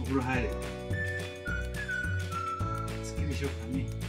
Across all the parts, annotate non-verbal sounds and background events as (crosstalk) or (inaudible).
お風呂入れ。すっきりしようかね。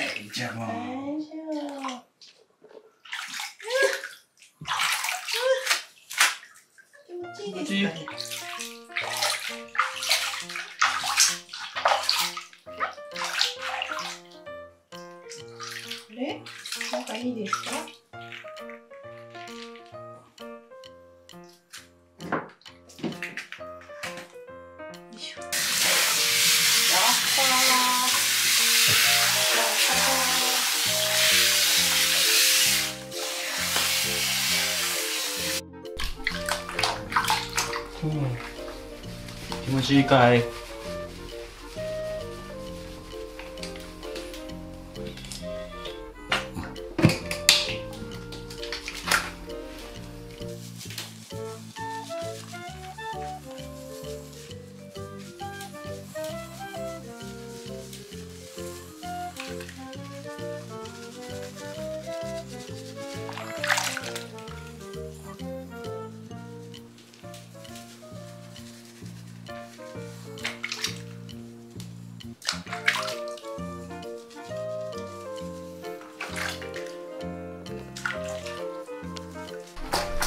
いじゃあもう。よいしょ気持ちいいですかね。あれ？なんかいいですか？気持ちいいかい。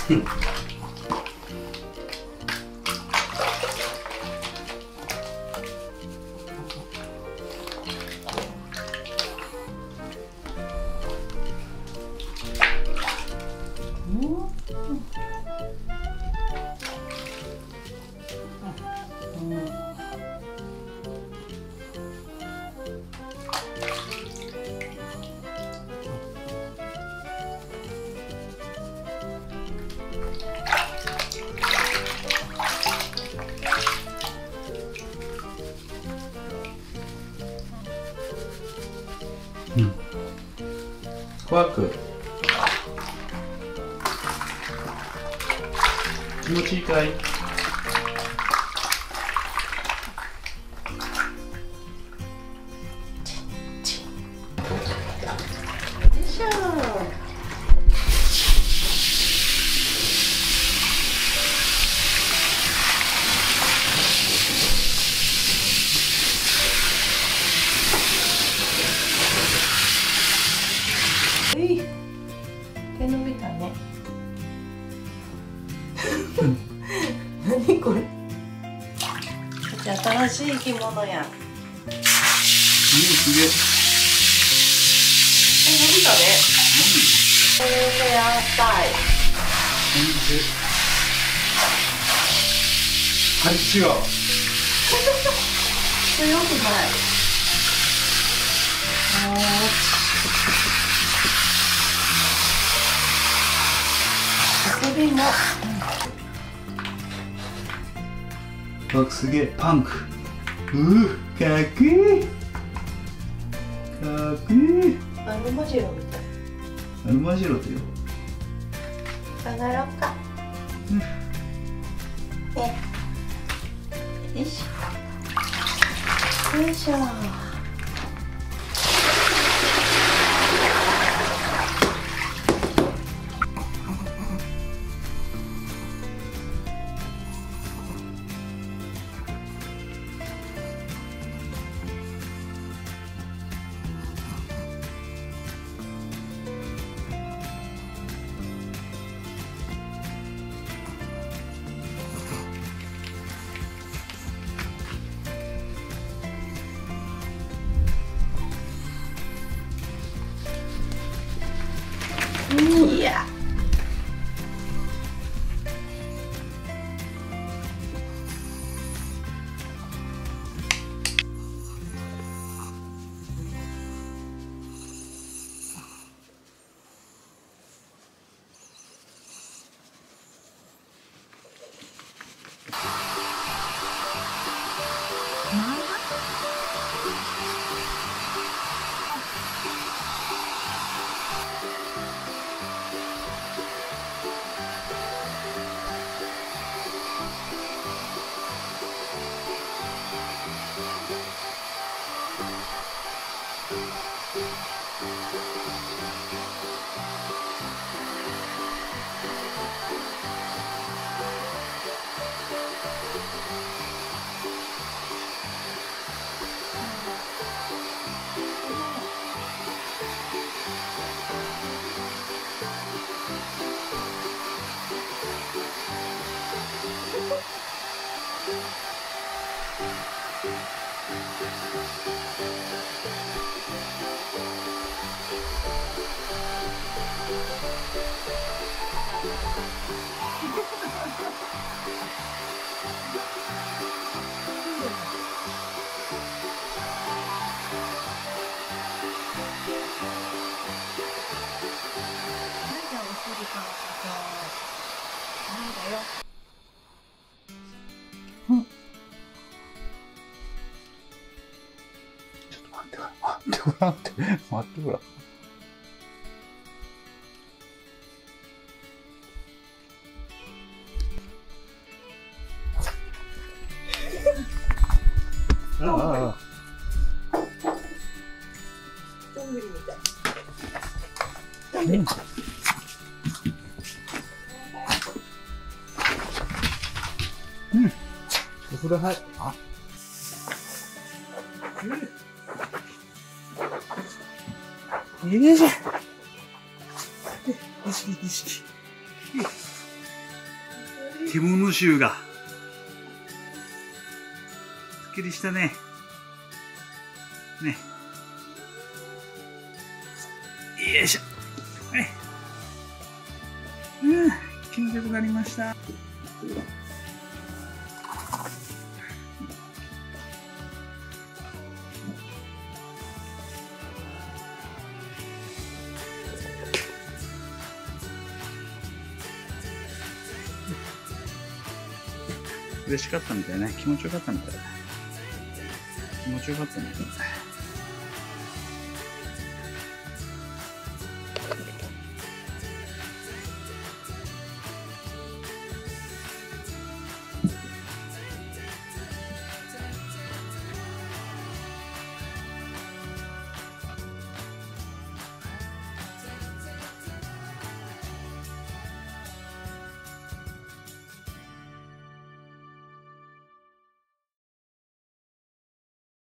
哼 (laughs) うん。怖く。気持ちいいかい？こっち新しい生き物やえすげえ。伸びたねこれで？やったいはい違う。強くない。遊びもわすげえパンク。うーかっこいいかっこいいアルマジロみたい。アルマジロってよ。上がろうか。うん。ね。よいしょ。よいしょごらんって。待ってごら。ああ。うんうん。お風呂入あ。うん。よいしょ。意識意識。獣臭が。すっきりしたね。ね。よいしょ。はい。うん、気持ちよくなりました。嬉しかったみたいね。気持ちよかったみたい。気持ちよかったみたい。